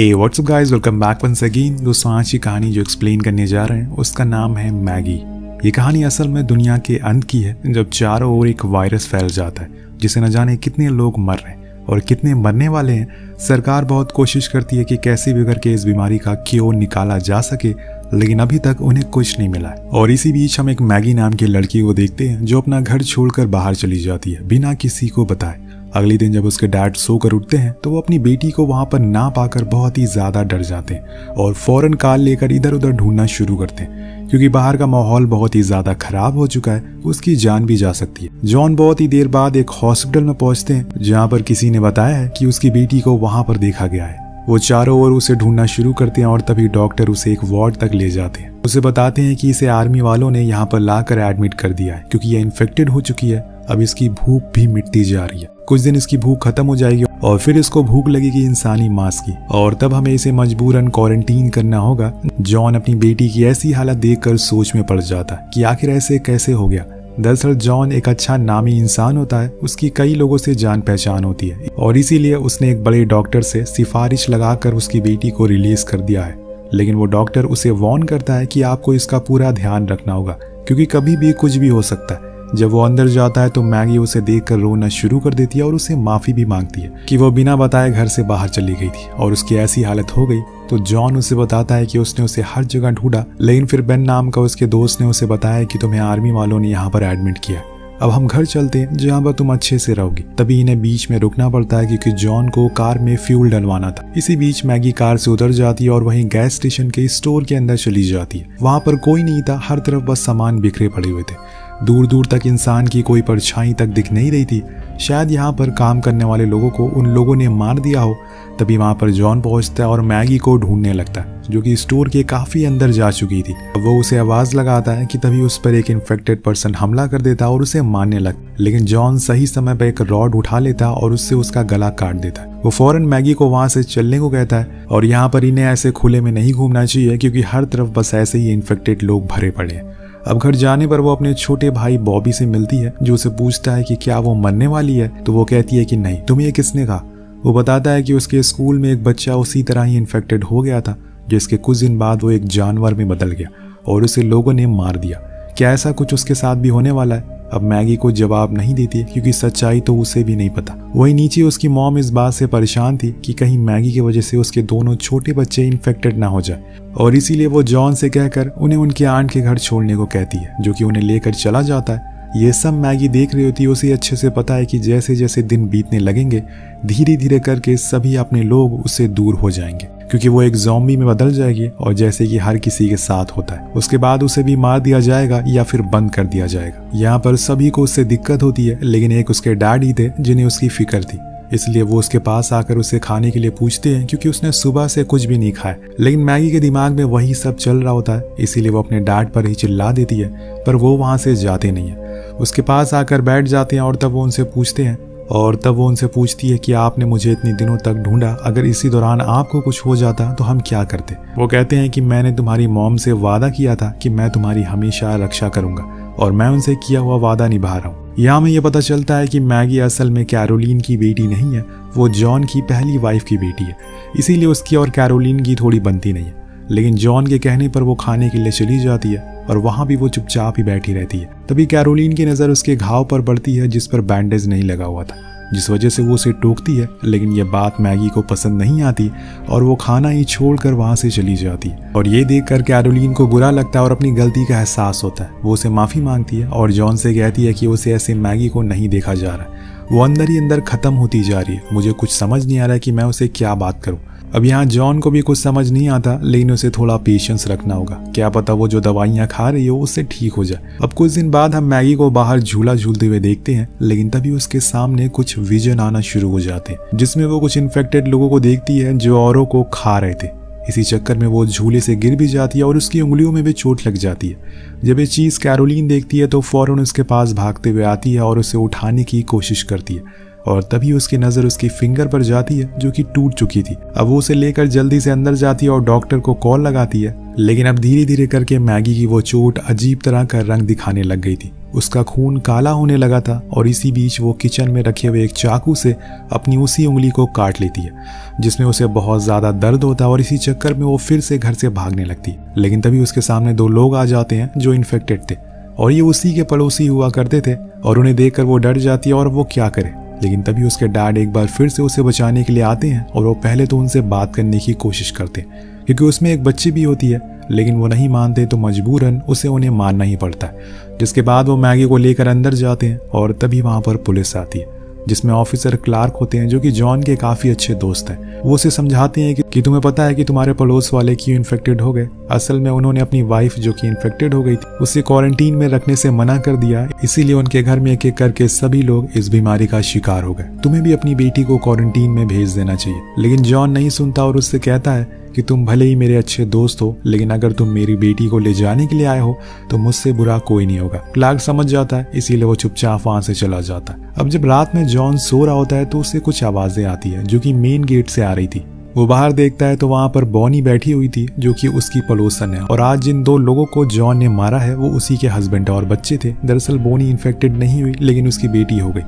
Hey what's up guys welcome back once again दोस्तों, आज की कहानी जो एक्सप्लेन करने जा रहे हैं, उसका नाम है मैगी। ये कहानी असल में दुनिया के अंत की है, जब चारों ओर एक वायरस फैल जाता है, जिसे न जाने कितने लोग मर रहे हैं और कितने मरने वाले हैं। सरकार बहुत कोशिश करती है कि कैसे भी करके इस बीमारी का क्यों निकाला जा सके, लेकिन अभी तक उन्हें कुछ नहीं मिला और इसी बीच हम एक मैगी नाम की लड़की को देखते हैं, जो अपना घर छोड़कर बाहर चली जाती है, बिना किसी को बताए। अगले दिन जब उसके डैड सोकर उठते हैं तो वो अपनी बेटी को वहाँ पर ना पाकर बहुत ही ज़्यादा डर जाते हैं और फ़ौरन कार लेकर इधर उधर ढूंढना शुरू करते हैं। क्योंकि बाहर का माहौल बहुत ही ज़्यादा खराब हो चुका है, उसकी जान भी जा सकती है। जॉन बहुत ही देर बाद एक हॉस्पिटल में पहुँचते हैं, जहाँ पर किसी ने बताया है कि उसकी बेटी को वहाँ पर देखा गया है। वो चारों ओर उसे ढूंढना शुरू करते हैं और तभी डॉक्टर उसे एक वार्ड तक ले जाते हैं। उसे बताते हैं कि इसे आर्मी वालों ने यहाँ पर लाकर एडमिट कर दिया है, क्योंकि ये इन्फेक्टेड हो चुकी है अब इसकी भूख भी मिटती जा रही है। कुछ दिन इसकी भूख खत्म हो जाएगी और फिर इसको भूख लगेगी इंसानी मांस की। और तब हमें इसे मजबूरन क्वारंटीन करना होगा। जॉन अपनी बेटी की ऐसी हालत देखकर सोच में पड़ जाता है कि आखिर ऐसे कैसे हो गया। दरअसल जॉन एक अच्छा नामी इंसान होता है। उसकी कई लोगों से जान पहचान होती है। और इसीलिए उसने एक बड़े डॉक्टर से सिफारिश लगाकर उसकी बेटी को रिलीज़ कर दिया है। लेकिन वो डॉक्टर उसे वॉर्न करता है कि आपको इसका पूरा ध्यान रखना होगा। क्योंकि कभी भी कुछ भी हो सकता है। जब वो अंदर जाता है तो मैगी उसे देखकर रोना शुरू कर देती है और उसे माफ़ी भी मांगती है कि वो बिना बताए घर से बाहर चली गई थी। और उसकी ऐसी हालत हो गई तो जॉन उसे बताता है कि उसने उसे हर जगह ढूंढा, लेकिन फिर बेन नाम का उसके दोस्त ने उसे बताया कि तुम्हें आर्मी वालों ने यहाँ पर एडमिट किया अब हम घर चलते हैं, जहाँ पर तुम अच्छे से रहोगी। तभी इन्हें बीच में रुकना पड़ता है क्योंकि जॉन को कार में फ्यूल डलवाना था। इसी बीच मैगी कार से उतर जाती है और वहीं गैस स्टेशन के स्टोर के अंदर चली जाती है। वहाँ पर कोई नहीं था, हर तरफ़ बस सामान बिखरे पड़े हुए थे। दूर दूर तक इंसान की कोई परछाई तक दिख नहीं रही थी। शायद यहाँ पर काम करने वाले लोगों को उन लोगों ने मार दिया हो, तभी वहाँ पर जॉन पहुँचता है और मैगी को ढूँढने लगता है, जो कि स्टोर के काफ़ी अंदर जा चुकी थी। वो उसे आवाज़ लगाता है कि तभी उस पर एक इन्फेक्टेड पर्सन हमला कर देता और उसे मारने लगता लेकिन जॉन सही समय पर एक रॉड उठा लेता और उससे उसका गला काट देता है। वो फ़ौरन मैगी को वहाँ से चलने को कहता है और यहाँ पर इन्हें ऐसे खुले में नहीं घूमना चाहिए, क्योंकि हर तरफ़ बस ऐसे ही इन्फेक्टेड लोग भरे पड़े हैं। अब घर जाने पर वो अपने छोटे भाई बॉबी से मिलती है, जो उसे पूछता है कि क्या वो मरने वाली है तो वो कहती है कि नहीं। तुम्हें ये किसने कहा? वो बताता है कि उसके स्कूल में एक बच्चा उसी तरह ही इन्फेक्टेड हो गया था, जिसके कुछ दिन बाद वो एक जानवर में बदल गया और उसे लोगों ने मार दिया। क्या ऐसा कुछ उसके साथ भी होने वाला है? अब मैगी को जवाब नहीं देती, क्योंकि सच्चाई तो उसे भी नहीं पता। वही नीचे उसकी मॉम इस बात से परेशान थी कि कहीं मैगी की वजह से उसके दोनों छोटे बच्चे इन्फेक्टेड ना हो जाए। और इसीलिए वो जॉन से कहकर उन्हें उनके आंट के घर छोड़ने को कहती है, जो कि उन्हें लेकर चला जाता है। ये सब मैगी देख रही होती है उसे अच्छे से पता है कि जैसे जैसे दिन बीतने लगेंगे धीरे धीरे करके सभी अपने लोग उससे दूर हो जाएँगे। क्योंकि वो एक जॉम्बी में बदल जाएगी और जैसे कि हर किसी के साथ होता है। उसके बाद उसे भी मार दिया जाएगा या फिर बंद कर दिया जाएगा। यहाँ पर सभी को उससे दिक्कत होती है, लेकिन एक उसके डैड थे जिन्हें उसकी फ़िक्र थी। इसलिए वो उसके पास आकर उसे खाने के लिए पूछते हैं, क्योंकि उसने सुबह से कुछ भी नहीं खाया। लेकिन मैगी के दिमाग में वही सब चल रहा होता है, इसीलिए वो अपने डैड पर ही चिल्ला देती है, पर वो वहाँ से जाते नहीं है। उसके पास आकर बैठ जाते हैं और तब वो उनसे पूछते हैं और तब वो उनसे पूछती है कि आपने मुझे इतने दिनों तक ढूंढा, अगर इसी दौरान आपको कुछ हो जाता तो हम क्या करते? वो कहते हैं कि मैंने तुम्हारी मॉम से वादा किया था कि मैं तुम्हारी हमेशा रक्षा करूँगा, और मैं उनसे किया हुआ वादा निभा रहा हूँ। यहाँ में ये पता चलता है कि मैगी असल में कैरोलिन की बेटी नहीं है, वो जॉन की पहली वाइफ की बेटी है। इसीलिए उसकी और कैरोलिन की थोड़ी बनती नहीं है, लेकिन जॉन के कहने पर वो खाने के लिए चली जाती है। और वहाँ भी वो चुपचाप ही बैठी रहती है। तभी कैरोलिन की नज़र उसके घाव पर पड़ती है, जिस पर बैंडेज नहीं लगा हुआ था। जिस वजह से वो उसे टोकती है, लेकिन यह बात मैगी को पसंद नहीं आती और वो खाना ही छोड़कर वहाँ से चली जाती। और ये देखकर कैरोलिन को बुरा लगता है और अपनी गलती का एहसास होता है। वो उसे माफ़ी मांगती है और जॉन से कहती है कि उसे ऐसे मैगी को नहीं देखा जा रहा। है वो अंदर ही अंदर ख़त्म होती जा रही है। मुझे कुछ समझ नहीं आ रहा है कि मैं उसे क्या बात करूँ। अब यहाँ जॉन को भी कुछ समझ नहीं आता, लेकिन उसे थोड़ा पेशेंस रखना होगा। क्या पता वो जो दवाइयाँ खा रही हो, उससे ठीक हो जाए। अब कुछ दिन बाद हम मैगी को बाहर झूला झूलते हुए देखते हैं, लेकिन तभी उसके सामने कुछ विजन आना शुरू हो जाते हैं, जिसमें वो कुछ इन्फेक्टेड लोगों को देखती है, जो औरों को खा रहे थे। इसी चक्कर में वो झूले से गिर भी जाती है और उसकी उंगलियों में भी चोट लग जाती है। जब ये चीज़ कैरोलिन देखती है तो फ़ौरन उसके पास भागते हुए आती है और उसे उठाने की कोशिश करती है। और तभी उसकी नज़र उसकी फिंगर पर जाती है, जो कि टूट चुकी थी। अब वो उसे लेकर जल्दी से अंदर जाती है और डॉक्टर को कॉल लगाती है। लेकिन अब धीरे धीरे करके मैगी की वो चोट अजीब तरह का रंग दिखाने लग गई थी। उसका खून काला होने लगा था और इसी बीच वो किचन में रखे हुए एक चाकू से अपनी उसी उंगली को काट लेती है, जिसमें उसे बहुत ज़्यादा दर्द होता है और इसी चक्कर में वो फिर से घर से भागने लगती। लेकिन तभी उसके सामने दो लोग आ जाते हैं, जो इन्फेक्टेड थे। और ये उसी के पड़ोसी हुआ करते थे और उन्हें देखकर वो डर जाती है और वो क्या करे। लेकिन तभी उसके डैड एक बार फिर से उसे बचाने के लिए आते हैं और वो पहले तो उनसे बात करने की कोशिश करते हैं, क्योंकि उसमें एक बच्ची भी होती है, लेकिन वो नहीं मानते तो मजबूरन उसे उन्हें मानना ही पड़ता है, जिसके बाद वो मैगी को लेकर अंदर जाते हैं और तभी वहाँ पर पुलिस आती है। जिसमें ऑफिसर क्लार्क होते हैं जो कि जॉन के काफ़ी अच्छे दोस्त हैं। वो उसे समझाते हैं कि, कि तुम्हें पता है कि तुम्हारे पड़ोस वाले क्यों इन्फेक्टेड हो गए। असल में उन्होंने अपनी वाइफ जो कि इन्फेक्टेड हो गई थी उसे क्वारंटीन में रखने से मना कर दिया इसीलिए उनके घर में एक एक करके सभी लोग इस बीमारी का शिकार हो गए। तुम्हें भी अपनी बेटी को क्वारंटीन में भेज देना चाहिए। लेकिन जॉन नहीं सुनता और उससे कहता है कि तुम भले ही मेरे अच्छे दोस्त हो, लेकिन अगर तुम मेरी बेटी को ले जाने के लिए आए हो तो मुझसे बुरा कोई नहीं होगा। क्लार्क समझ जाता है, इसीलिए वो चुपचाप वहाँ से चला जाता है। अब जब रात में जॉन सो रहा होता है तो उसे कुछ आवाज़ें आती है, जो की मेन गेट से आ रही थी। वो बाहर देखता है तो वहाँ पर बॉनी बैठी हुई थी, जो कि उसकी पड़ोसन है। और आज जिन दो लोगों को जॉन ने मारा है, वो उसी के हस्बैंड और बच्चे थे। दरअसल बोनी इन्फेक्टेड नहीं हुई, लेकिन उसकी बेटी हो गई।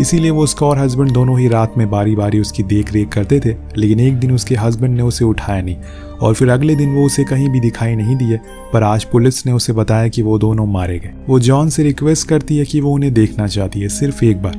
इसीलिए वो उसका और हस्बैंड दोनों ही रात में बारी बारी उसकी देख रेख करते थे, लेकिन एक दिन उसके हस्बैंड ने उसे उठाया नहीं। और फिर अगले दिन वो उसे कहीं भी दिखाई नहीं दिए, पर आज पुलिस ने उसे बताया कि वो दोनों मारे गए। वो जॉन से रिक्वेस्ट करती है कि वो उन्हें देखना चाहती है, सिर्फ़ एक बार।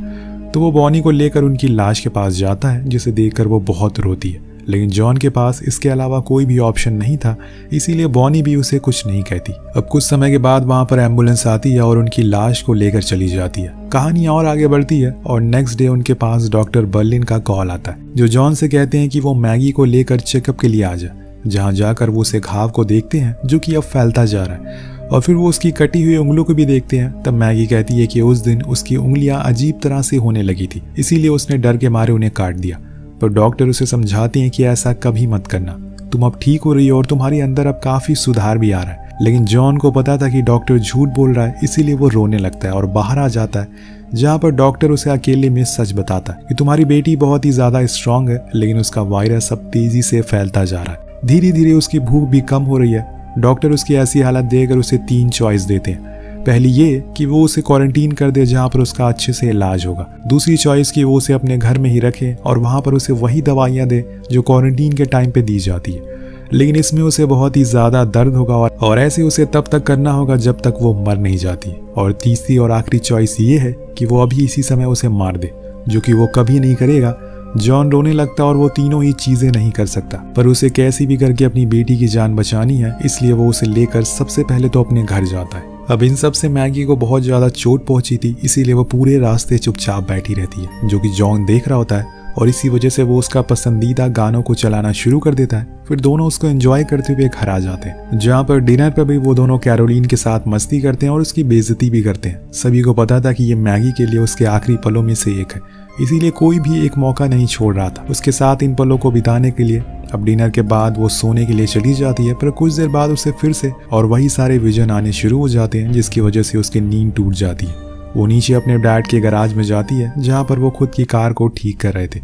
तो वो बॉनी को लेकर उनकी लाश के पास जाता है, जिसे देखकर वो बहुत रोती है। लेकिन जॉन के पास इसके अलावा कोई भी ऑप्शन नहीं था, इसीलिए बॉनी भी उसे कुछ नहीं कहती। अब कुछ समय के बाद वहाँ पर एंबुलेंस आती है और उनकी लाश को लेकर चली जाती है। कहानी और आगे बढ़ती है और नेक्स्ट डे उनके पास डॉक्टर बर्लिन का कॉल आता है, जो जॉन से कहते हैं कि वो मैगी को लेकर चेकअप के लिए आ जाए। जहाँ जाकर वो उसे घाव को देखते हैं, जो कि अब फैलता जा रहा है। और फिर वो उसकी कटी हुई उंगलों को भी देखते हैं, तब मैगी कहती है कि उस दिन उसकी उंगलियाँ अजीब तरह से होने लगी थी, इसीलिए उसने डर के मारे उन्हें काट दिया। पर डॉक्टर उसे समझाते हैं कि ऐसा कभी मत करना। तुम अब ठीक हो रही हो और तुम्हारे अंदर अब काफ़ी सुधार भी आ रहा है। लेकिन जॉन को पता था कि डॉक्टर झूठ बोल रहा है, इसीलिए वो रोने लगता है और बाहर आ जाता है, जहाँ पर डॉक्टर उसे अकेले में सच बताता है कि तुम्हारी बेटी बहुत ही ज़्यादा स्ट्रांग है, लेकिन उसका वायरस अब तेज़ी से फैलता जा रहा है। धीरे धीरे उसकी भूख भी कम हो रही है। डॉक्टर उसकी ऐसी हालत देकर उसे तीन चॉइस देते हैं। पहली ये कि वो उसे क्वारंटीन कर दे जहाँ पर उसका अच्छे से इलाज होगा। दूसरी चॉइस कि वो उसे अपने घर में ही रखे और वहाँ पर उसे वही दवाइयाँ दे जो क्वारंटीन के टाइम पे दी जाती है। लेकिन इसमें उसे बहुत ही ज़्यादा दर्द होगा और ऐसे उसे तब तक करना होगा जब तक वो मर नहीं जाती। और तीसरी और आखिरी चॉइस ये है कि वो अभी इसी समय उसे मार दे, जो कि वो कभी नहीं करेगा। जॉन रोने लगता और वो तीनों ही चीज़ें नहीं कर सकता। पर उसे कैसी भी करके अपनी बेटी की जान बचानी है, इसलिए वो उसे लेकर सबसे पहले तो अपने घर जाता है। अब इन सबसे मैगी को बहुत ज़्यादा चोट पहुँची थी, इसीलिए वो पूरे रास्ते चुपचाप बैठी रहती है, जो कि जॉन देख रहा होता है, और इसी वजह से वो उसका पसंदीदा गानों को चलाना शुरू कर देता है। फिर दोनों उसको एंजॉय करते हुए घर आ जाते हैं, जहाँ पर डिनर पर भी वो दोनों कैरोलिन के साथ मस्ती करते हैं और उसकी बेजती भी करते हैं। सभी को पता था कि ये मैगी के लिए उसके आखिरी पलों में से एक है। इसीलिए कोई भी एक मौका नहीं छोड़ रहा था। उसके साथ इन पलों को बिताने के लिए। अब डिनर के बाद वो सोने के लिए चली जाती है, पर कुछ देर बाद उसे फिर से और वही सारे विजन आने शुरू हो जाते हैं, जिसकी वजह से उसकी नींद टूट जाती है। वो नीचे अपने डैड के गराज में जाती है, जहाँ पर वो खुद की कार को ठीक कर रहे थे।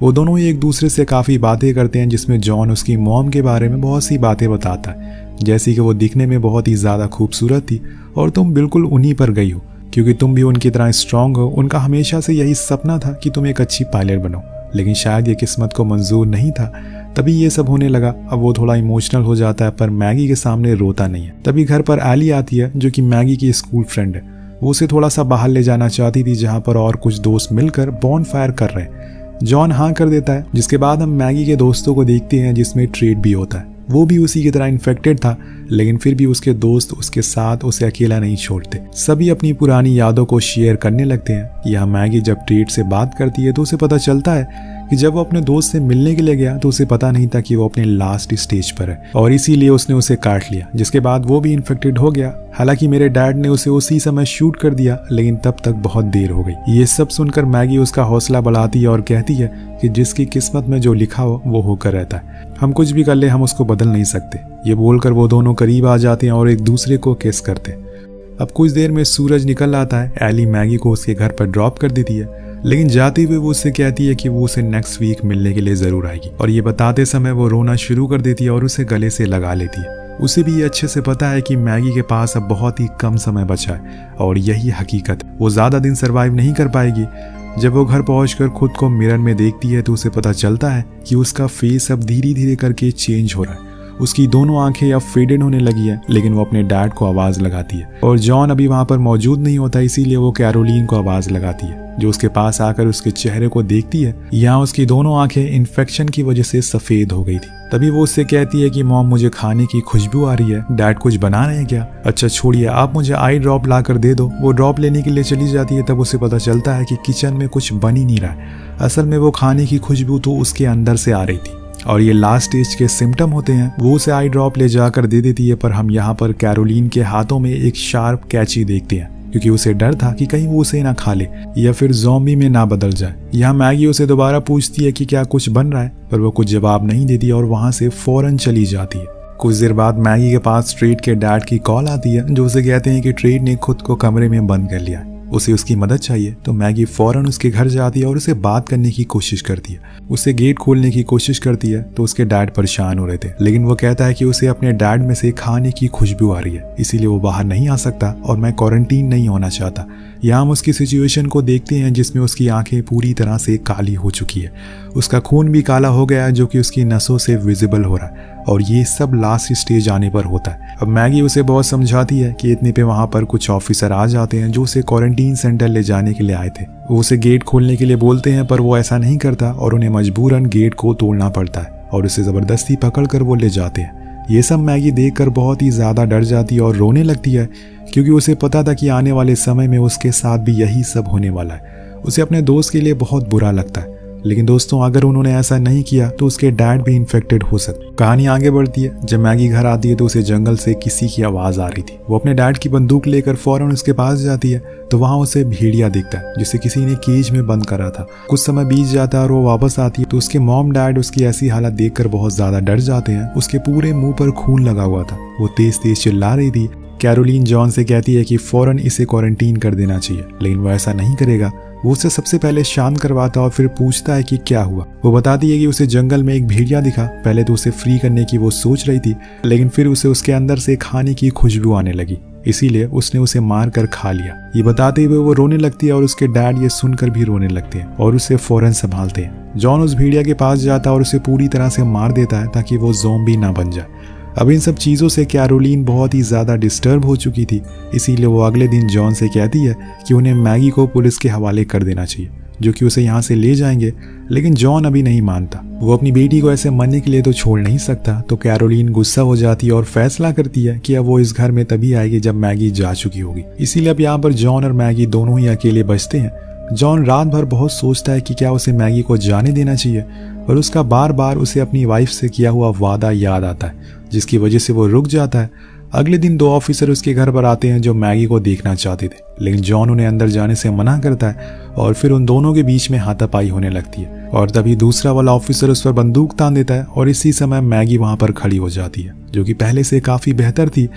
वो दोनों ही एक दूसरे से काफ़ी बातें करते हैं, जिसमें जॉन उसकी मॉम के बारे में बहुत सी बातें बताता है। जैसी कि वो दिखने में बहुत ही ज़्यादा खूबसूरत थी, और तुम बिल्कुल उन्हीं पर गई हो। क्योंकि तुम भी उनकी तरह स्ट्रांग हो, उनका हमेशा से यही सपना था कि तुम एक अच्छी पायलट बनो। लेकिन शायद ये किस्मत को मंजूर नहीं था। तभी ये सब होने लगा। अब वो थोड़ा इमोशनल हो जाता है, पर मैगी के सामने रोता नहीं है। तभी घर पर एली आती है, जो कि मैगी की स्कूल फ्रेंड है। वो उसे थोड़ा सा बाहर ले जाना चाहती थी, जहाँ पर और कुछ दोस्त मिलकर बॉन फायर कर रहे हैं। जॉन हाँ कर देता है, जिसके बाद हम मैगी के दोस्तों को देखते हैं, जिसमें ट्रेड भी होता है। वो भी उसी की तरह इन्फेक्टेड था, लेकिन फिर भी उसके दोस्त, उसके साथ उसे अकेला नहीं छोड़ते। सभी अपनी पुरानी यादों को शेयर करने लगते हैं। यह मैगी जब ट्रीट से बात करती है तो उसे पता चलता है कि जब वो अपने दोस्त से मिलने के लिए गया तो उसे पता नहीं था कि वो अपने लास्ट स्टेज पर है। और इसीलिए उसने उसे काट लिया। जिसके बाद वो भी इन्फेक्टेड हो गया। हालाँकि मेरे डैड ने उसे उसी समय शूट कर दिया, लेकिन तब तक बहुत देर हो गई। ये सब सुनकर मैगी उसका हौसला बढ़ाती है और कहती है कि जिसकी किस्मत में जो लिखा हो, वो होकर रहता है। हम कुछ भी कर ले, हम उसको बदल नहीं सकते। ये बोलकर वो दोनों करीब आ जाते हैं और एक दूसरे को किस करते अब कुछ देर में सूरज निकल आता है। एली मैगी को उसके घर पर ड्रॉप कर देती है। लेकिन जाते हुए वो उससे कहती है कि वो उसे नेक्स्ट वीक मिलने के लिए ज़रूर आएगी। और ये बताते समय वो रोना शुरू कर देती है और उसे गले से लगा लेती है। उसे भी ये अच्छे से पता है कि मैगी के पास अब बहुत ही कम समय बचा है और यही हकीकत वो ज़्यादा दिन सर्वाइव नहीं कर पाएगी। जब वो घर पहुंचकर खुद को मिरर में देखती है तो उसे पता चलता है कि उसका फेस अब धीरे धीरे करके चेंज हो रहा है। उसकी दोनों आँखें अब फेडेड होने लगी है, लेकिन वो अपने डैड को आवाज़ लगाती है। और जॉन अभी वहाँ पर मौजूद नहीं होता, इसीलिए वो कैरोलीन को आवाज़ लगाती है, जो उसके पास आकर उसके चेहरे को देखती है। यहाँ उसकी दोनों आँखें इन्फेक्शन की वजह से सफ़ेद हो गई थी। तभी वो उससे कहती है कि, मॉम, मुझे खाने की खुशबू आ रही है। डैड कुछ बना रहे हैं क्या? अच्छा छोड़िए, आप मुझे आई ड्रॉप ला कर दे दो। वो ड्रॉप लेने के लिए चली जाती है, तब उसे पता चलता है कि किचन में कुछ बन ही नहीं रहा है। असल में वो खाने की खुशबू तो उसके अंदर से आ रही थी। और ये लास्ट स्टेज के सिम्टम होते हैं, वो उसे आई ड्रॉप ले जाकर दे देती है, पर हम यहाँ पर कैरोलिन के हाथों में एक शार्प कैची देखते हैं, क्योंकि उसे डर था कि कहीं वो उसे ना खा ले, या फिर जोम्बी में ना बदल जाए। यहाँ मैगी उसे दोबारा पूछती है कि क्या कुछ बन रहा है, पर वो कुछ जवाब नहीं देती और वहाँ से फ़ौरन चली जाती है। कुछ देर बाद मैगी के पास ट्रेड के डैड की कॉल आती है, जो उसे कहते हैं कि ट्रेड ने खुद को कमरे में बंद कर लिया उसे उसकी मदद चाहिए। तो मैगी फ़ौरन उसके घर जाती है और उसे बात करने की कोशिश करती है। उसे गेट खोलने की कोशिश करती है तो उसके डैड परेशान हो रहे थे। लेकिन वो कहता है कि उसे अपने डैड में से खाने की खुशबू आ रही है, इसीलिए वो बाहर नहीं आ सकता और मैं क्वारंटीन नहीं होना चाहता। यहाँ हम उसकी सिचुएशन को देखते हैं, जिसमें उसकी आँखें पूरी तरह से काली हो चुकी है। उसका खून भी काला हो गया जो कि उसकी नसों से विजिबल हो रहा है। और ये सब लास्ट स्टेज आने पर होता है। अब मैगी उसे बहुत समझाती है कि इतने पे वहाँ पर कुछ ऑफिसर आ जाते हैं जो उसे क्वारंटीन सेंटर ले जाने के लिए आए थे। वो उसे गेट खोलने के लिए बोलते हैं, पर वो ऐसा नहीं करता और उन्हें मजबूरन गेट को तोड़ना पड़ता है और उसे ज़बरदस्ती पकड़ कर वो ले जाते हैं। ये सब मैगी देखकर बहुत ही ज़्यादा डर जाती है और रोने लगती है, क्योंकि उसे पता था कि आने वाले समय में उसके साथ भी यही सब होने वाला है। उसे अपने दोस्त के लिए बहुत बुरा लगता है। लेकिन दोस्तों, अगर उन्होंने ऐसा नहीं किया तो उसके डैड भी इन्फेक्टेड हो सकते। कहानी आगे बढ़ती है। जब मैगी घर आती है तो उसे जंगल से किसी की आवाज़ आ रही थी। वो अपने डैड की बंदूक लेकर फ़ौरन उसके पास जाती है तो वहाँ उसे भेड़िया दिखता है, जिसे किसी ने केज में बंद करा था। कुछ समय बीत जाता है और वो वापस आती है तो उसके मॉम डैड उसकी ऐसी हालत देखकर बहुत ज़्यादा डर जाते हैं। उसके पूरे मुँह पर खून लगा हुआ था। वो तेज तेज चिल्ला रही थी। कैरोलिन जॉन से कहती है कि फ़ौरन इसे क्वारंटीन कर देना चाहिए, लेकिन वो ऐसा नहीं करेगा। वो उसे सबसे पहले शांत करवाता और फिर पूछता है कि क्या हुआ। वो बताती है कि उसे जंगल में एक भेड़िया दिखा। पहले तो उसे फ्री करने की वो सोच रही थी, लेकिन फिर उसे उसके अंदर से खाने की खुशबू आने लगी। इसीलिए उसने उसे मार कर खा लिया। ये बताते हुए वो रोने लगती है और उसके डैड ये सुनकर भी रोने लगते हैं और उसे फ़ौरन संभालते हैं। जॉन उस भेड़िया के पास जाता है और उसे पूरी तरह से मार देता है ताकि वो जोम्बी ना बन जाए। अब इन सब चीज़ों से कैरोलिन बहुत ही ज़्यादा डिस्टर्ब हो चुकी थी, इसीलिए वो अगले दिन जॉन से कहती है कि उन्हें मैगी को पुलिस के हवाले कर देना चाहिए, जो कि उसे यहाँ से ले जाएँगे, लेकिन जॉन अभी नहीं मानता। वो अपनी बेटी को ऐसे मरने के लिए तो छोड़ नहीं सकता तो कैरोलिन गुस्सा हो जाती है और फैसला करती है कि अब वो इस घर में तभी आएगी जब मैगी जा चुकी होगी। इसीलिए अब यहाँ पर जॉन और मैगी दोनों ही अकेले बचते हैं। जॉन रात भर बहुत सोचता है कि क्या उसे मैगी को जाने देना चाहिए और उसका बार बार उसे अपनी वाइफ से किया हुआ वादा याद आता है। जिसकी वजह से वो रुक जाता है। अगले दिन दो ऑफिसर उसके घर पर आते हैं जो मैगी को देखना चाहते थे। लेकिन जॉन उन्हें अंदर जाने से मना करता है और फिर उन दोनों के बीच में हाथापाई होने लगती है। और तभी दूसरा वाला ऑफिसर उस पर बंदूक तान देता है और इसी समय मैगी वहाँ पर खड़ी हो जाती है, जो कि पहले से काफ़ी बेहतर थी।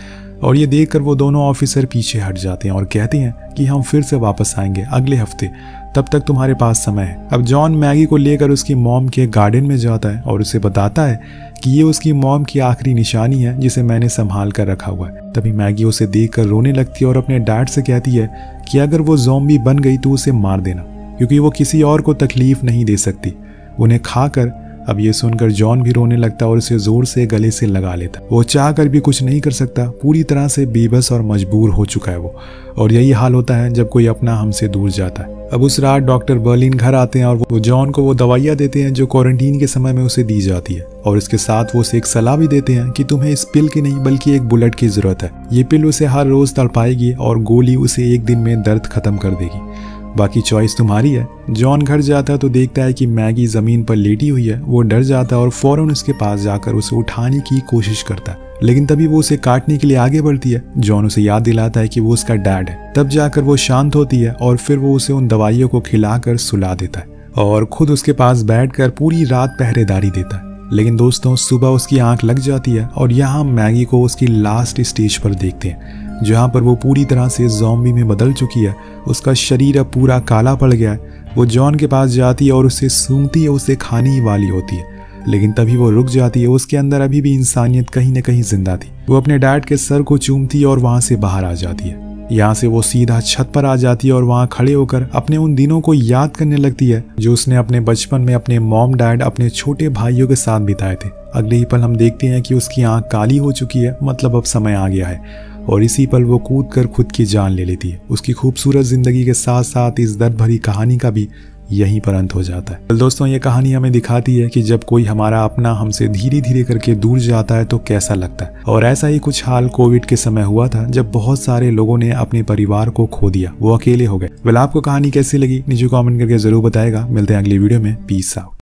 और ये देखकर वो दोनों ऑफिसर पीछे हट जाते हैं और कहते हैं कि हम फिर से वापस आएँगे अगले हफ़्ते। तब तक तुम्हारे पास समय है। अब जॉन मैगी को लेकर उसकी मॉम के गार्डन में जाता है और उसे बताता है कि ये उसकी मॉम की आखिरी निशानी है, जिसे मैंने संभाल कर रखा हुआ है। तभी मैगी उसे देखकर रोने लगती है और अपने डैड से कहती है कि अगर वो जोम्बी बन गई तो उसे मार देना, क्योंकि वो किसी और को तकलीफ़ नहीं दे सकती। उन्हें खाकर अब ये सुनकर जॉन भी रोने लगता और उसे ज़ोर से गले से लगा लेता वो चाह कर भी कुछ नहीं कर सकता। पूरी तरह से बेबस और मजबूर हो चुका है वो। और यही हाल होता है जब कोई अपना हमसे दूर जाता है। अब उस रात डॉक्टर बर्लिन घर आते हैं और वो जॉन को वो दवाइयाँ देते हैं जो क्वारंटीन के समय में उसे दी जाती है। और इसके साथ वो उसे एक सलाह भी देते हैं कि तुम्हें इस पिल की नहीं, बल्कि एक बुलेट की ज़रूरत है। ये पिल उसे हर रोज तड़पाएगी और गोली उसे एक दिन में दर्द खत्म कर देगी। बाकी चॉइस तुम्हारी है। जॉन घर जाता तो देखता है कि मैगी ज़मीन पर लेटी हुई है। वो डर जाता है और फ़ौरन उसके पास जाकर उसे उठाने की कोशिश करता। है लेकिन तभी वो उसे काटने के लिए आगे बढ़ती है। जॉन उसे याद दिलाता है कि वो उसका डैड है। तब जाकर वो शांत होती है और फिर वो उसे उन दवाइयों को खिलाकर सुला देता है और खुद उसके पास बैठकर पूरी रात पहरेदारी देता है। लेकिन दोस्तों, सुबह उसकी आँख लग जाती है और यहाँ मैगी को उसकी लास्ट स्टेज पर देखते हैं। जहाँ पर वो पूरी तरह से जॉम्बी में बदल चुकी है, उसका शरीर अब पूरा काला पड़ गया है। वो जॉन के पास जाती है और उसे सूंघती है, उसे खाने ही वाली होती है। लेकिन तभी वो रुक जाती है, उसके अंदर अभी भी इंसानियत कहीं न कहीं ज़िंदा थी। वो अपने डैड के सर को चूमती और वहाँ से बाहर आ जाती है। यहाँ से वो सीधा छत पर आ जाती है और वहाँ खड़े होकर अपने उन दिनों को याद करने लगती है, जो उसने अपने बचपन में अपने मॉम डैड, अपने छोटे भाइयों के साथ बिताए थे। अगले ही पल हम देखते हैं कि उसकी आँख काली हो चुकी है मतलब अब समय आ गया है। और इसी पल वो कूद कर खुद की जान ले लेती है। उसकी खूबसूरत ज़िंदगी के साथ साथ इस दर्द भरी कहानी का भी यहीं पर अंत हो जाता है। दोस्तों, ये कहानी हमें दिखाती है कि जब कोई हमारा अपना हमसे धीरे धीरे करके दूर जाता है तो कैसा लगता है। और ऐसा ही कुछ हाल कोविड के समय हुआ था जब बहुत सारे लोगों ने अपने परिवार को खो दिया। वो अकेले हो गए। वेल, आपको कहानी कैसी लगी? नीचे कॉमेंट करके ज़रूर बताएगा। मिलते हैं अगली वीडियो में। Peace out